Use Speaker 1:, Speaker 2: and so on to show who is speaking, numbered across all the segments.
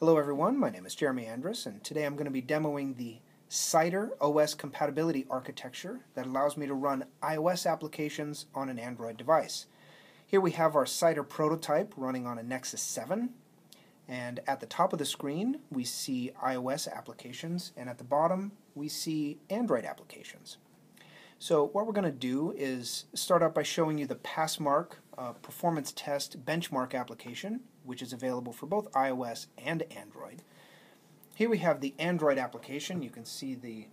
Speaker 1: Hello everyone, my name is Jeremy Andrus and today I'm going to be demoing the Cider OS compatibility architecture that allows me to run iOS applications on an Android device. Here we have our Cider prototype running on a Nexus 7 and at the top of the screen we see iOS applications and at the bottom we see Android applications. So what we're going to do is start out by showing you the Passmark uh, performance test benchmark application, which is available for both iOS and Android. Here we have the Android application. You can see the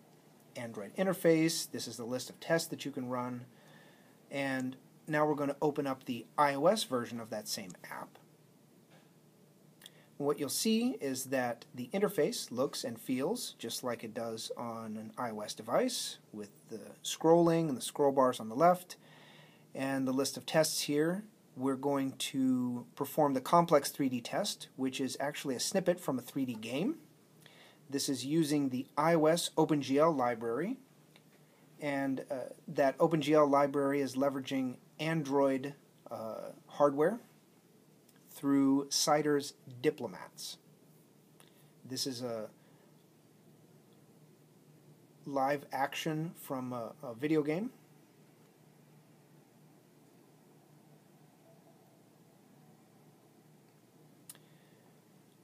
Speaker 1: Android interface. This is the list of tests that you can run. And now we're going to open up the iOS version of that same app. What you'll see is that the interface looks and feels just like it does on an iOS device with the scrolling and the scroll bars on the left and the list of tests here. We're going to perform the complex 3D test, which is actually a snippet from a 3D game. This is using the iOS OpenGL library, and uh, that OpenGL library is leveraging Android uh, hardware through Cider's Diplomats. This is a live action from a, a video game.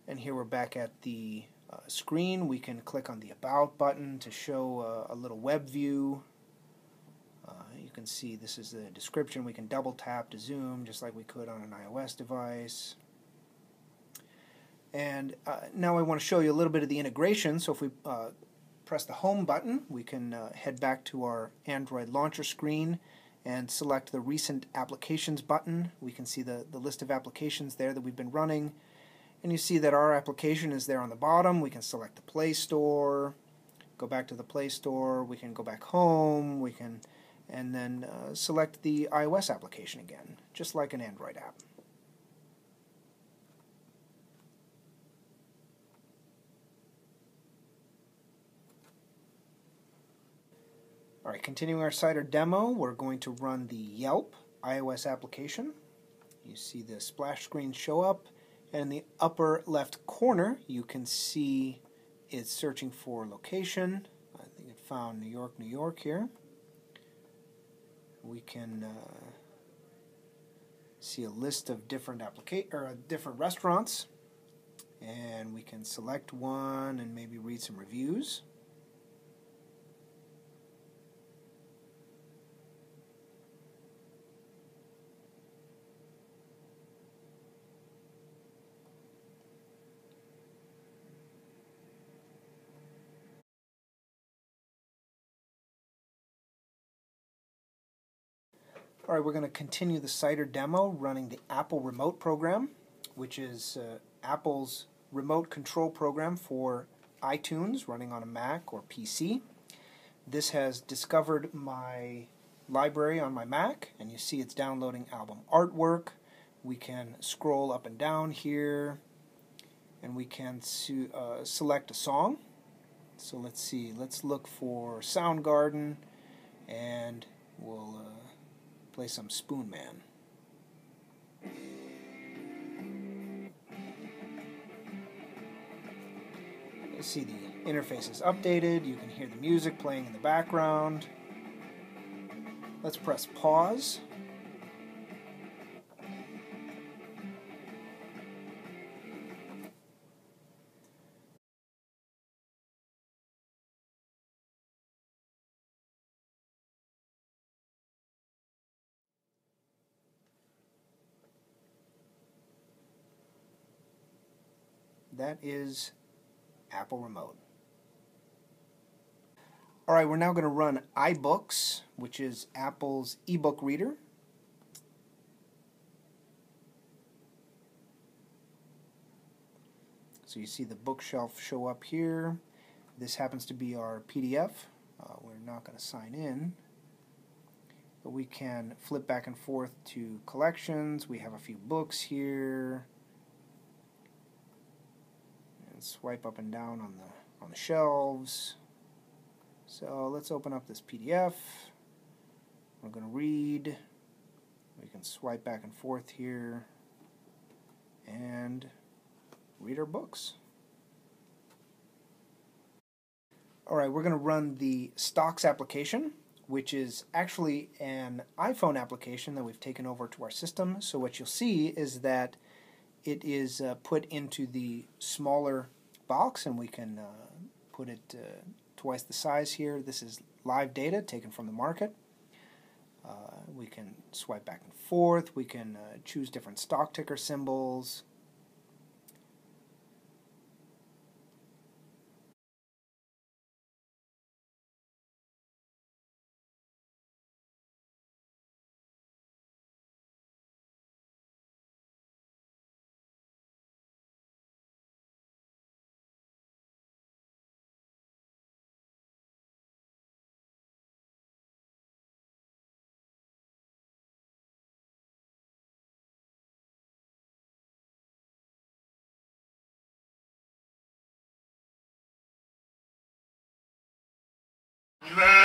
Speaker 1: And here we're back at the uh, screen. We can click on the About button to show uh, a little web view can see this is the description. We can double tap to zoom just like we could on an iOS device. And uh, now I want to show you a little bit of the integration. So if we uh, press the home button, we can uh, head back to our Android launcher screen and select the recent applications button. We can see the, the list of applications there that we've been running. And you see that our application is there on the bottom. We can select the Play Store, go back to the Play Store, we can go back home, we can and then uh, select the iOS application again, just like an Android app. Alright, continuing our Cider demo, we're going to run the Yelp iOS application. You see the splash screen show up, and in the upper left corner you can see it's searching for location. I think it found New York, New York here we can uh, see a list of different or uh, different restaurants and we can select one and maybe read some reviews. All right, we're going to continue the Cider demo running the Apple Remote program, which is uh, Apple's remote control program for iTunes running on a Mac or PC. This has discovered my library on my Mac, and you see it's downloading album artwork. We can scroll up and down here, and we can uh, select a song. So let's see, let's look for Soundgarden, and we'll play some Spoonman. You see the interface is updated, you can hear the music playing in the background. Let's press pause. That is Apple Remote. All right, we're now going to run iBooks, which is Apple's ebook reader. So you see the bookshelf show up here. This happens to be our PDF. Uh, we're not going to sign in. But we can flip back and forth to collections. We have a few books here swipe up and down on the on the shelves. So let's open up this PDF. We're going to read. We can swipe back and forth here and read our books. All right, we're going to run the Stocks application, which is actually an iPhone application that we've taken over to our system. So what you'll see is that it is uh, put into the smaller box, and we can uh, put it uh, twice the size here. This is live data taken from the market. Uh, we can swipe back and forth. We can uh, choose different stock ticker symbols. Yeah.